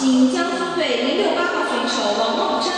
请江苏队零六八号选手王梦珍。